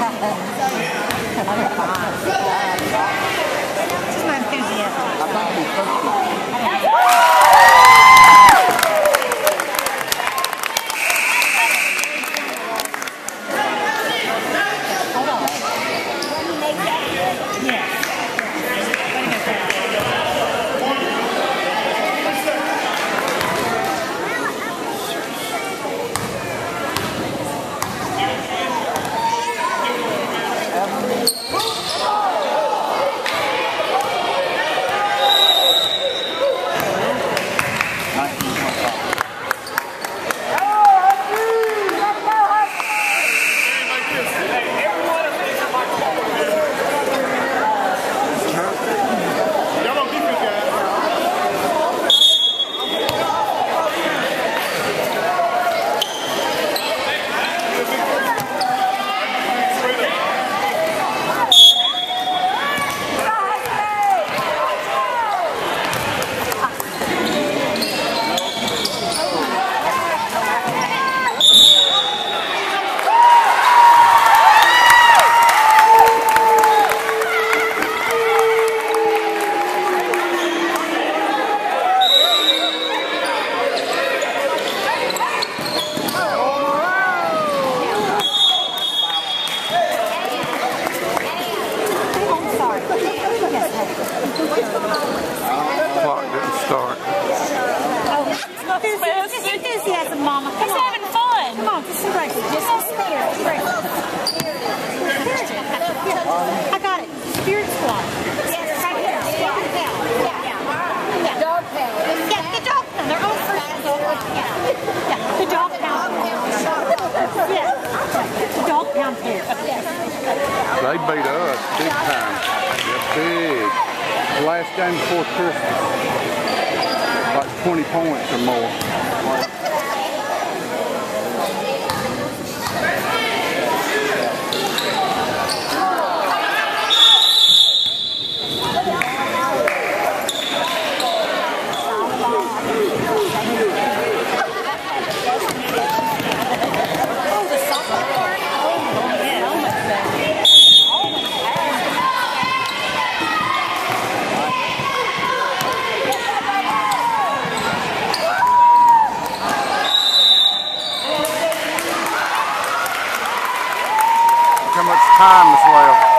Just my enthusiasm. enthusiasm, Mama. Come He's on. having fun. Come on, get some breakfast. Get some spirit. Breakfast. I got it. Spirit squad. Yes, right here. Squad. Yeah. Yeah. Yeah. yeah. Dog pound. Yeah, the dog pound. They're all first. Yeah. yeah, the dog pound. yes. The dog pound pair. Yes. They beat us big time. Big. Last game before Christmas. About 20 points or more. Oh, much time is left?